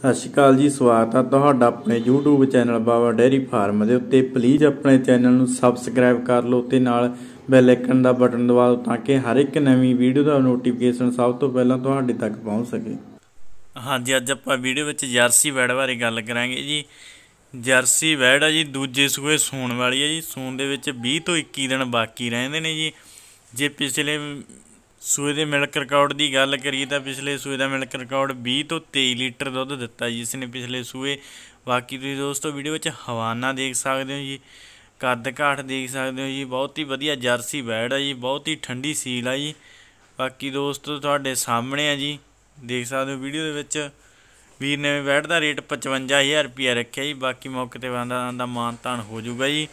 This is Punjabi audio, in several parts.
ਸਤਿ ਸ਼੍ਰੀ ਅਕਾਲ ਜੀ, ਸਵਾਗਤ ਹੈ ਤੁਹਾਡਾ ਆਪਣੇ YouTube channel Baba dairy farm ਦੇ ਉੱਤੇ। ਪਲੀਜ਼ ਆਪਣੇ ਚੈਨਲ ਨੂੰ ਸਬਸਕ੍ਰਾਈਬ ਕਰ ਲਓ ਤੇ ਨਾਲ ਬੈਲ ਆਈਕਨ ਦਾ ਬਟਨ ਦਬਾ ਦਿਓ ਤਾਂ ਕਿ ਹਰ ਇੱਕ ਨਵੀਂ ਵੀਡੀਓ ਦਾ ਨੋਟੀਫਿਕੇਸ਼ਨ ਸਭ ਤੋਂ ਪਹਿਲਾਂ ਤੁਹਾਡੇ ਤੱਕ ਪਹੁੰਚ ਸਕੇ। ਹਾਂਜੀ, ਅੱਜ ਆਪਾਂ ਵੀਡੀਓ ਵਿੱਚ ਜਰਸੀ ਵੈੜ ਬਾਰੇ ਗੱਲ ਕਰਾਂਗੇ ਜੀ। ਜਰਸੀ ਵੈੜ ਆ ਜੀ, ਦੂਜੇ ਸੂਏ ਸੂਣ ਵਾਲੀ ਹੈ ਜੀ। ਸੂਣ ਦੇ ਵਿੱਚ 20 ਤੋਂ 21 ਦਿਨ ਬਾਕੀ ਰਹਿੰਦੇ ਨੇ ਜੀ। ਜੇ ਪਿਛਲੇ ਸੂਏ ਦੇ ਮਿਲਕ ਰਿਕਾਰਡ ਦੀ ਗੱਲ ਕਰੀਏ ਤਾਂ ਪਿਛਲੇ ਸੂਏ ਦਾ ਮਿਲਕ ਰਿਕਾਰਡ 20 ਤੋਂ 23 ਲੀਟਰ ਦੁੱਧ ਦਿੱਤਾ ਜੀ ਇਸ ਨੇ ਪਿਛਲੇ ਸੂਏ। ਬਾਕੀ ਤੁਸੀਂ ਦੋਸਤੋ ਵੀਡੀਓ ਵਿੱਚ ਹਵਾਨਾ ਦੇਖ ਸਕਦੇ ਹੋ ਜੀ, ਕੱਦ ਘਾਟ ਦੇਖ ਸਕਦੇ ਹੋ ਜੀ, ਬਹੁਤ ਹੀ ਵਧੀਆ ਜਰਸੀ ਵੈੜ ਆ ਜੀ, ਬਹੁਤ ਹੀ ਠੰਡੀ ਸੀਲ ਆ ਜੀ। ਬਾਕੀ ਦੋਸਤੋ ਤੁਹਾਡੇ ਸਾਹਮਣੇ ਆ ਜੀ, ਦੇਖ ਸਕਦੇ ਹੋ ਵੀਡੀਓ ਦੇ ਵਿੱਚ ਵੀਰ ਨੇ ਵੈਟ ਦਾ ਰੇਟ 55000 ਰੁਪਿਆ ਰੱਖਿਆ ਜੀ, ਬਾਕੀ ਮੌਕੇ ਤੇ ਬੰਦਾ ਦਾ ਮਾਨ ਤਾਨ ਹੋ ਜਾਊਗਾ ਜੀ।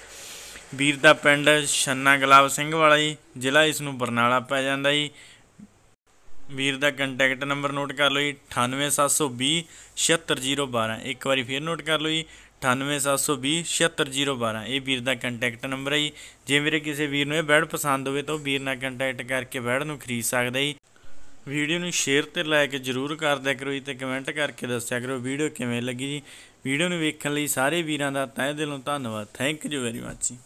ਵੀਰ ਦਾ ਪਿੰਡ ਛੰਨਾ ਗੁਲਾਬ ਸਿੰਘ ਵਾਲਾ ਜੀ, ਜ਼ਿਲ੍ਹਾ ਇਸ ਨੂੰ ਬਰਨਾਲਾ ਪੈ ਜਾਂਦਾ ਜੀ। ਵੀਰ ਦਾ ਕੰਟੈਕਟ ਨੰਬਰ ਨੋਟ ਕਰ ਲਓ ਜੀ 98720 76012 ਇੱਕ ਵਾਰੀ ਫੇਰ ਨੋਟ ਕਰ ਲਓ ਜੀ 98720 76012 ਇਹ ਵੀਰ ਦਾ ਕੰਟੈਕਟ ਨੰਬਰ ਹੈ ਜੀ। ਜੇ ਮੇਰੇ ਕਿਸੇ ਵੀਰ ਨੂੰ ਇਹ ਬੈਡ ਪਸੰਦ ਹੋਵੇ ਤਾਂ ਉਹ ਵੀਰ ਨਾਲ ਕੰਟੈਕਟ ਕਰਕੇ ਬੈਡ ਨੂੰ ਖਰੀਦ ਸਕਦਾ ਜੀ। ਵੀਡੀਓ ਨੂੰ ਸ਼ੇਅਰ ਤੇ ਲਾਈਕ ਜਰੂਰ ਕਰ ਦਿਆ ਕਰੋ ਜੀ ਤੇ ਕਮੈਂਟ ਕਰਕੇ ਦੱਸਿਆ ਕਰੋ ਵੀਡੀਓ ਕਿਵੇਂ ਲੱਗੀ ਜੀ। ਵੀਡੀਓ ਨੂੰ ਵੇਖਣ ਲਈ ਸਾਰੇ ਵੀਰਾਂ ਦਾ ਤਹਿ ਦਿਲੋਂ ਧੰਨਵਾਦ। ਥੈਂਕ ਯੂ ਵੈਰੀ ਮੱਚ ਜੀ।